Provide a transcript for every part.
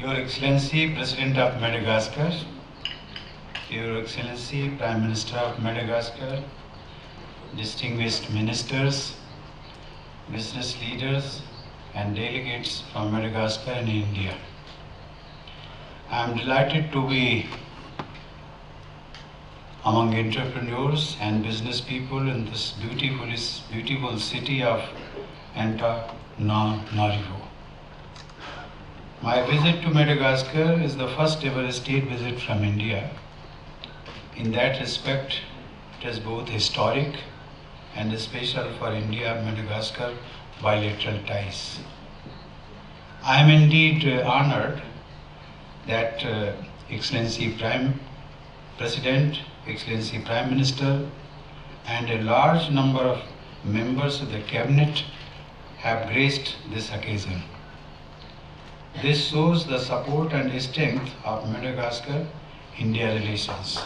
Your Excellency, President of Madagascar, Your Excellency, Prime Minister of Madagascar, distinguished ministers, business leaders, and delegates from Madagascar and India. I am delighted to be among entrepreneurs and business people in this beautiful, beautiful city of Antananarivo. My visit to Madagascar is the first ever state visit from India. In that respect, it is both historic and special for India-Madagascar bilateral ties. I am indeed uh, honored that uh, Excellency Prime President, Excellency Prime Minister, and a large number of members of the Cabinet have graced this occasion. This shows the support and strength of Madagascar-India relations.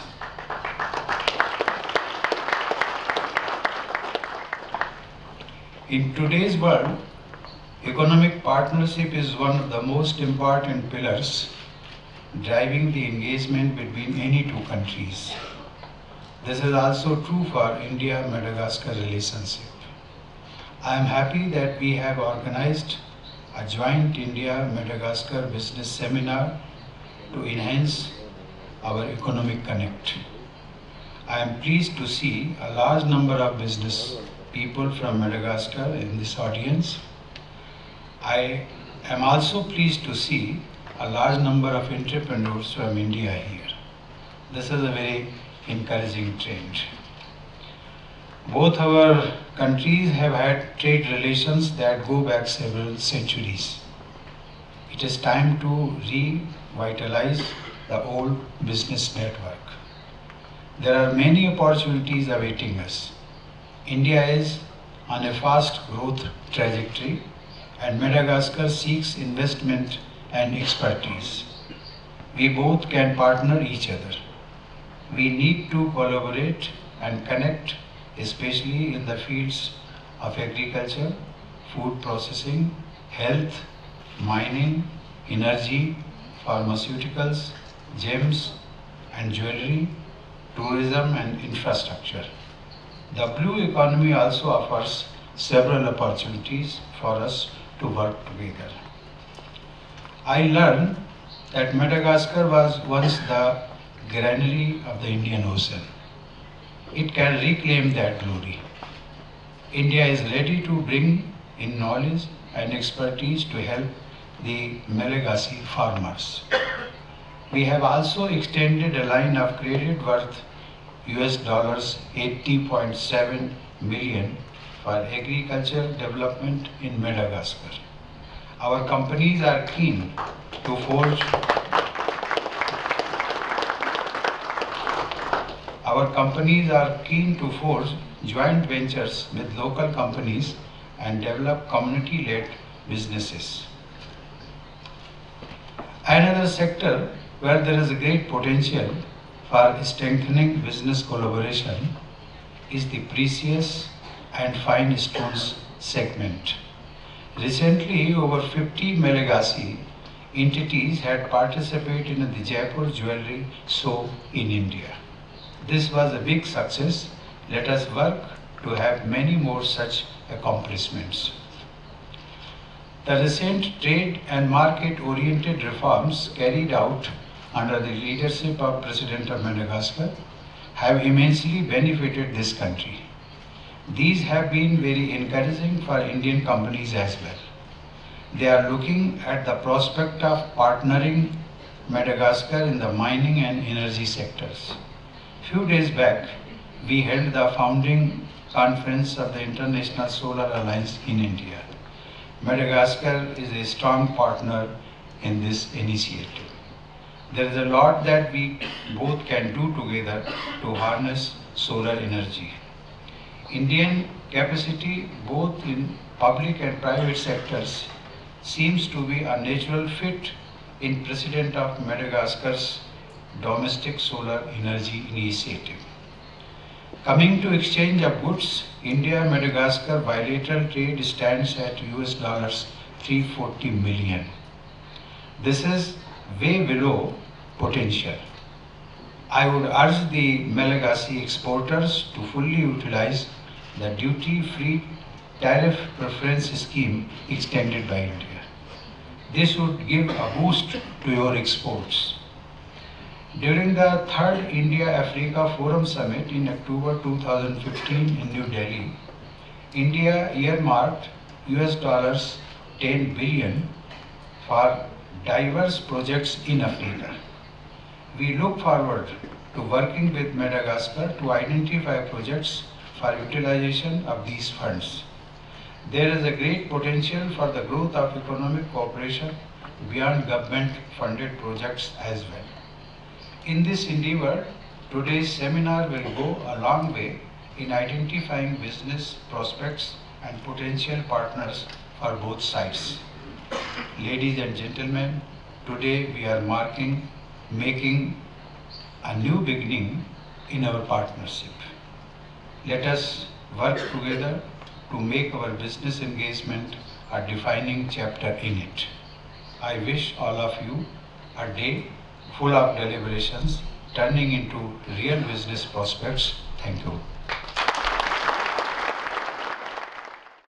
In today's world, economic partnership is one of the most important pillars driving the engagement between any two countries. This is also true for India-Madagascar relationship. I am happy that we have organized a joint India-Madagascar business seminar to enhance our economic connect. I am pleased to see a large number of business people from Madagascar in this audience. I am also pleased to see a large number of entrepreneurs from India here. This is a very encouraging trend. Both our countries have had trade relations that go back several centuries. It is time to revitalize the old business network. There are many opportunities awaiting us. India is on a fast growth trajectory and Madagascar seeks investment and expertise. We both can partner each other. We need to collaborate and connect especially in the fields of agriculture, food processing, health, mining, energy, pharmaceuticals, gems and jewelry, tourism and infrastructure. The blue economy also offers several opportunities for us to work together. I learned that Madagascar was once the granary of the Indian Ocean it can reclaim that glory. India is ready to bring in knowledge and expertise to help the Malagasy farmers. We have also extended a line of credit worth US dollars 80.7 million for agriculture development in Madagascar. Our companies are keen to forge Our companies are keen to forge joint ventures with local companies and develop community-led businesses. Another sector where there is a great potential for strengthening business collaboration is the precious and fine stones segment. Recently, over 50 Malagasy entities had participated in the Jaipur Jewelry Show in India. This was a big success. Let us work to have many more such accomplishments. The recent trade and market-oriented reforms carried out under the leadership of President of Madagascar have immensely benefited this country. These have been very encouraging for Indian companies as well. They are looking at the prospect of partnering Madagascar in the mining and energy sectors. Few days back, we held the founding conference of the International Solar Alliance in India. Madagascar is a strong partner in this initiative. There is a lot that we both can do together to harness solar energy. Indian capacity both in public and private sectors seems to be a natural fit in President of Madagascar's domestic solar energy initiative. Coming to exchange of goods, India-Madagascar bilateral trade stands at US dollars 340 million. This is way below potential. I would urge the Malagasy exporters to fully utilize the duty-free tariff preference scheme extended by India. This would give a boost to your exports. During the third India-Africa Forum Summit in October 2015 in New Delhi, India earmarked US dollars 10 billion for diverse projects in Africa. We look forward to working with Madagascar to identify projects for utilization of these funds. There is a great potential for the growth of economic cooperation beyond government funded projects as well. In this endeavor, today's seminar will go a long way in identifying business prospects and potential partners for both sides. Ladies and gentlemen, today we are marking, making a new beginning in our partnership. Let us work together to make our business engagement a defining chapter in it. I wish all of you a day full of deliberations turning into real business prospects. Thank you.